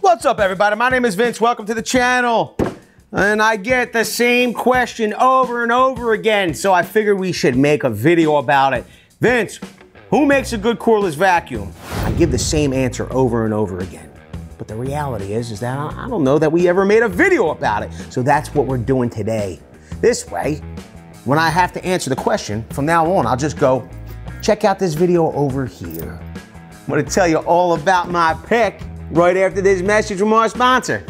What's up, everybody? My name is Vince. Welcome to the channel. And I get the same question over and over again, so I figured we should make a video about it. Vince, who makes a good cordless vacuum? I give the same answer over and over again. But the reality is, is that I don't know that we ever made a video about it. So that's what we're doing today. This way, when I have to answer the question, from now on, I'll just go, check out this video over here. I'm gonna tell you all about my pick right after this message from our sponsor,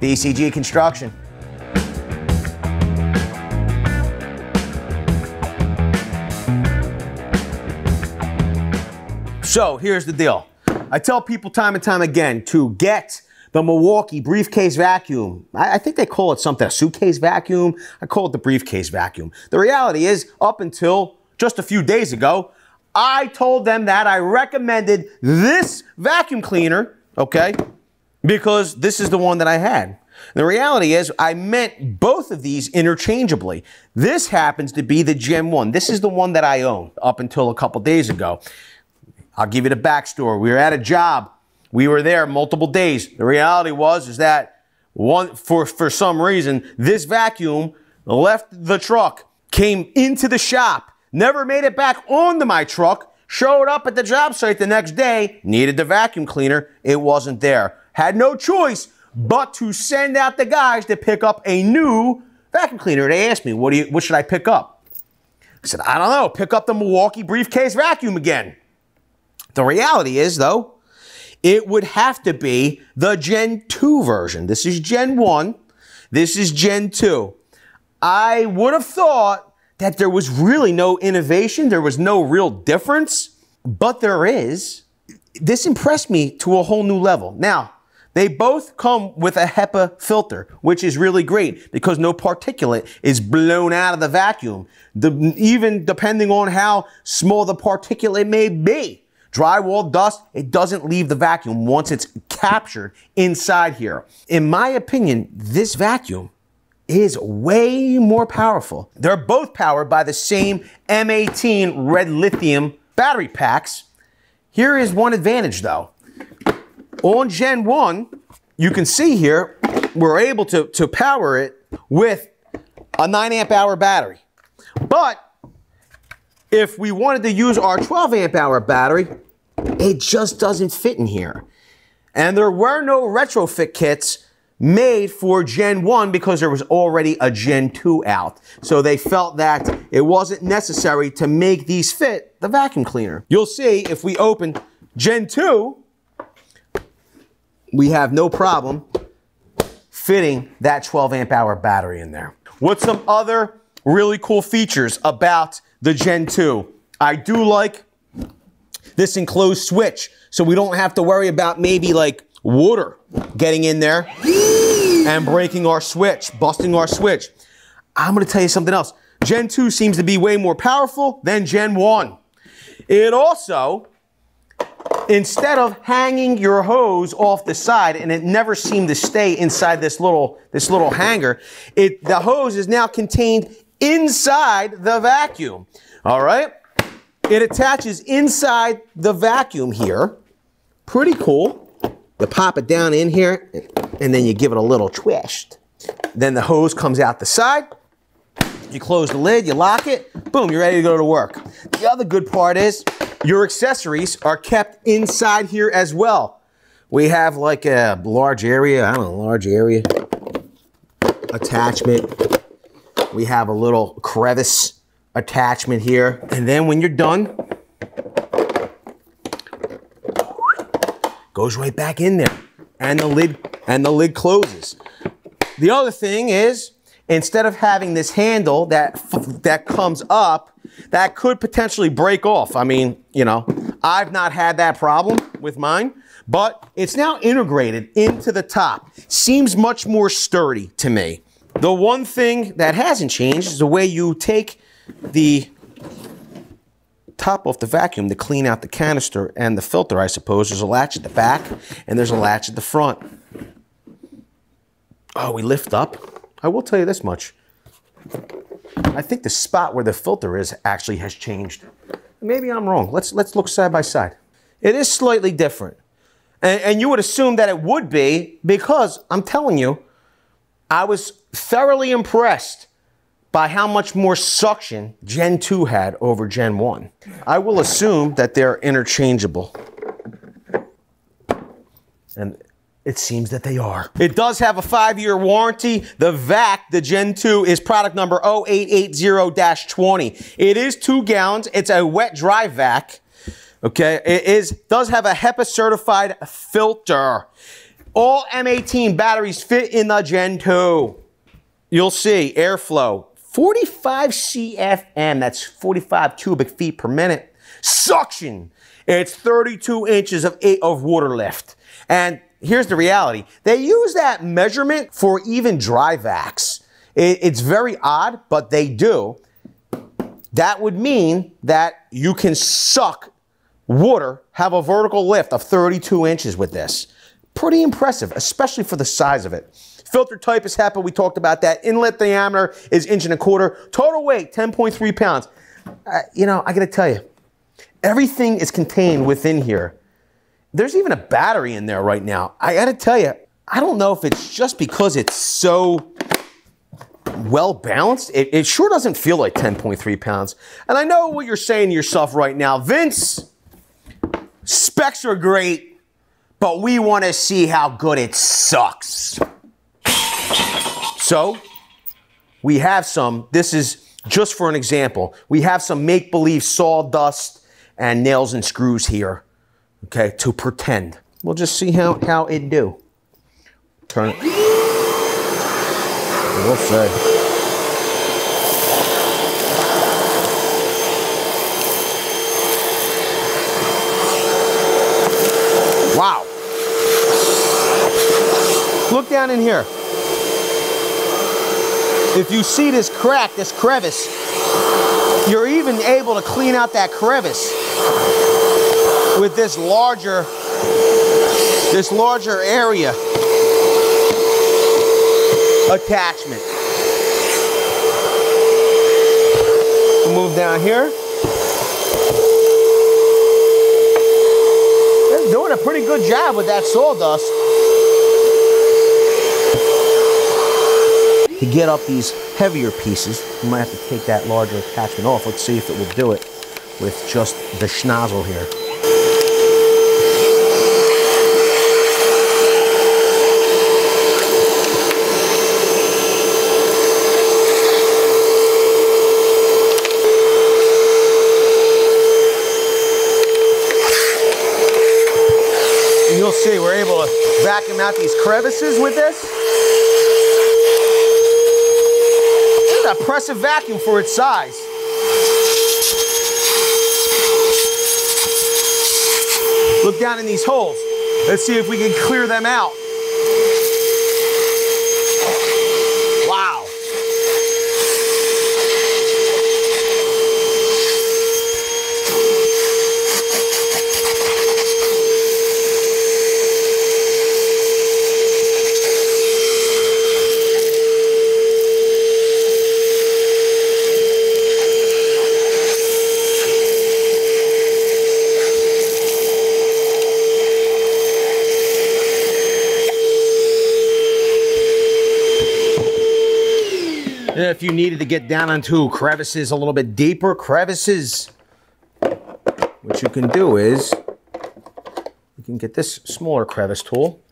VCG Construction. So here's the deal. I tell people time and time again to get the Milwaukee briefcase vacuum. I, I, think they call it something, a suitcase vacuum. I call it the briefcase vacuum. The reality is, up until just a few days ago, I told them that I recommended this vacuum cleaner, okay, because this is the one that I had. The reality is, I meant both of these interchangeably. This happens to be the Gen 1. This is the one that I own up until a couple days ago. I'll give you the backstory. We were at a job. We were there multiple days. The reality was is that one for for some reason this vacuum left the truck, came into the shop, never made it back onto my truck, showed up at the job site the next day, needed the vacuum cleaner, it wasn't there. Had no choice but to send out the guys to pick up a new vacuum cleaner. They asked me, "What do you what should I pick up?" I said, "I don't know, pick up the Milwaukee briefcase vacuum again." The reality is, though, it would have to be the Gen 2 version. This is Gen 1. This is Gen 2. I would have thought that there was really no innovation, there was no real difference, but there is. This impressed me to a whole new level. Now, they both come with a HEPA filter, which is really great because no particulate is blown out of the vacuum, the, even depending on how small the particulate may be. Drywall dust, it doesn't leave the vacuum once it's captured inside here. In my opinion, this vacuum is way more powerful. They're both powered by the same M18 red lithium battery packs. Here is one advantage though. On Gen 1, you can see here, we're able to, to power it with a 9 amp hour battery. But if we wanted to use our 12 amp hour battery, it just doesn't fit in here. And there were no retrofit kits made for Gen 1 because there was already a Gen 2 out. So they felt that it wasn't necessary to make these fit the vacuum cleaner. You'll see if we open Gen 2, we have no problem fitting that 12 amp hour battery in there. What's some other really cool features about the Gen 2? I do like this enclosed switch so we don't have to worry about maybe like water getting in there and breaking our switch, busting our switch. I'm going to tell you something else. Gen 2 seems to be way more powerful than Gen 1. It also, instead of hanging your hose off the side, and it never seemed to stay inside this little, this little hanger, it, the hose is now contained inside the vacuum. All right? It attaches inside the vacuum here. Pretty cool. You pop it down in here, and then you give it a little twist. Then the hose comes out the side. You close the lid, you lock it, boom, you're ready to go to work. The other good part is your accessories are kept inside here as well. We have like a large area, I don't know, large area attachment. We have a little crevice attachment here. And then when you're done, goes right back in there. And the lid and the lid closes. The other thing is instead of having this handle that that comes up, that could potentially break off. I mean, you know, I've not had that problem with mine, but it's now integrated into the top. Seems much more sturdy to me. The one thing that hasn't changed is the way you take the top off the vacuum to clean out the canister and the filter, I suppose. There's a latch at the back and there's a latch at the front. Oh, we lift up. I will tell you this much. I think the spot where the filter is actually has changed. Maybe I'm wrong. Let's, let's look side by side. It is slightly different. And, and you would assume that it would be because I'm telling you, I was thoroughly impressed by how much more suction Gen 2 had over Gen 1. I will assume that they're interchangeable. And it seems that they are. It does have a five year warranty. The VAC, the Gen 2, is product number 0880 20. It is two gallons. It's a wet dry vac. Okay. It is, does have a HEPA certified filter. All M18 batteries fit in the Gen 2. You'll see airflow 45 CFM, that's 45 cubic feet per minute. Suction, it's 32 inches of, eight, of water lift. And here's the reality they use that measurement for even dry vacs. It, it's very odd, but they do. That would mean that you can suck water, have a vertical lift of 32 inches with this. Pretty impressive, especially for the size of it. Filter type is HEPA. We talked about that. Inlet diameter is inch and a quarter. Total weight, 10.3 pounds. Uh, you know, I got to tell you, everything is contained within here. There's even a battery in there right now. I got to tell you, I don't know if it's just because it's so well balanced. It, it sure doesn't feel like 10.3 pounds. And I know what you're saying to yourself right now. Vince, specs are great, but we want to see how good it sucks. So we have some, this is just for an example, we have some make believe sawdust and nails and screws here, okay, to pretend. We'll just see how, how it do. Turn it. We'll see. Wow. Look down in here. If you see this crack, this crevice, you're even able to clean out that crevice with this larger, this larger area attachment. Move down here. They're doing a pretty good job with that sawdust. To get up these heavier pieces, you might have to take that larger attachment off. Let's see if it will do it with just the schnozzle here. You'll see we're able to vacuum out these crevices with this. an impressive vacuum for its size. Look down in these holes. Let's see if we can clear them out. If you needed to get down into crevices a little bit deeper, crevices, what you can do is you can get this smaller crevice tool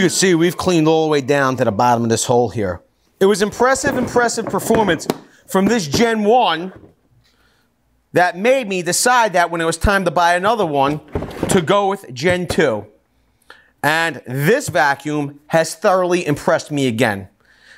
You can see we've cleaned all the way down to the bottom of this hole here. It was impressive, impressive performance from this Gen 1 that made me decide that when it was time to buy another one to go with Gen 2. And this vacuum has thoroughly impressed me again.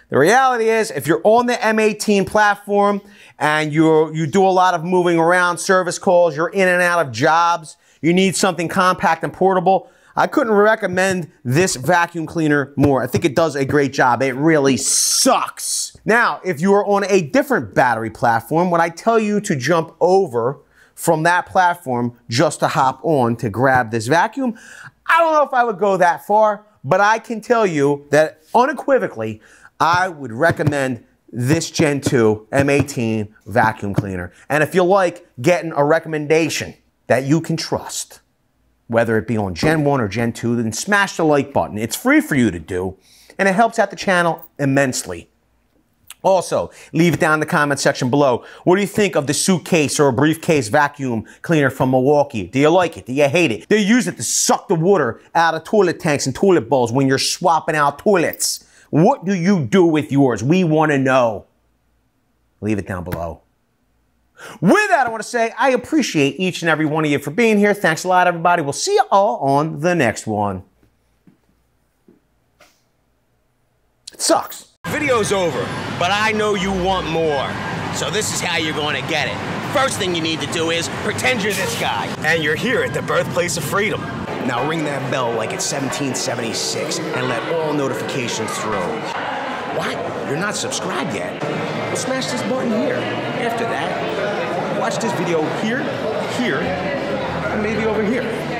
The reality is, if you're on the M18 platform and you you do a lot of moving around, service calls, you're in and out of jobs, you need something compact and portable, I couldn't recommend this vacuum cleaner more. I think it does a great job. It really sucks. Now, if you are on a different battery platform, when I tell you to jump over from that platform just to hop on to grab this vacuum, I don't know if I would go that far, but I can tell you that unequivocally, I would recommend this Gen 2 M18 vacuum cleaner. And if you like getting a recommendation that you can trust, whether it be on Gen 1 or Gen 2, then smash the like button. It's free for you to do, and it helps out the channel immensely. Also, leave it down in the comment section below. What do you think of the suitcase or a briefcase vacuum cleaner from Milwaukee? Do you like it? Do you hate it? They use it to suck the water out of toilet tanks and toilet bowls when you're swapping out toilets. What do you do with yours? We want to know. Leave it down below. With that, I want to say I appreciate each and every one of you for being here. Thanks a lot, everybody. We'll see you all on the next one. It sucks. Video's over, but I know you want more. So this is how you're going to get it. First thing you need to do is pretend you're this guy. And you're here at the birthplace of freedom. Now ring that bell like it's 1776 and let all notifications through. What? You're not subscribed yet? Well, smash this button here. After that, watch this video here, here, and maybe over here.